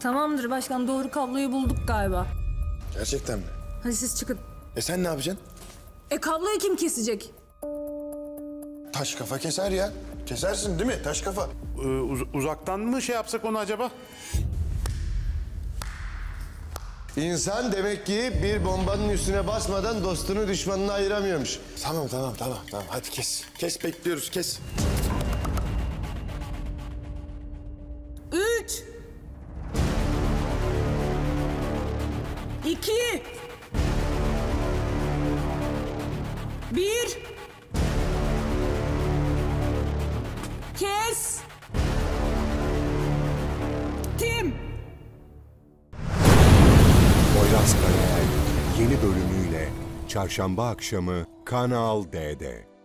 Tamamdır başkan doğru kabloyu bulduk galiba. Gerçekten mi? Hadi siz çıkın. E sen ne yapacaksın? E kabloyu kim kesecek? Taş kafa keser ya. Kesersin değil mi? Taş kafa. Ee, uz- uzaktan mı şey yapsak onu acaba? İnsan demek ki bir bombanın üstüne basmadan dostunu düşmanını ayıramıyormuş. Tamam tamam tamam tamam hadi kes. Kes bekliyoruz kes. İki. Bir. Kes. Tim. Poyraz Karayel yeni bölümüyle çarşamba akşamı Kanal D'de.